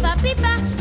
pipa, pipa.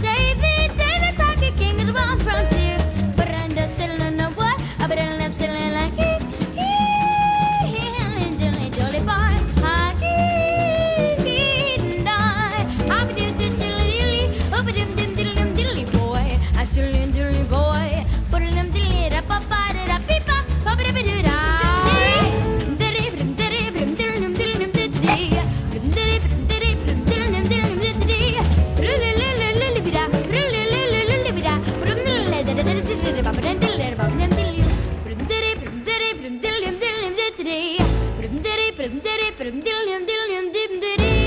dillium dillium dim dim